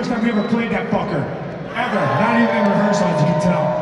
first time we ever played that fucker. Ever. Not even in rehearsal, as you can tell.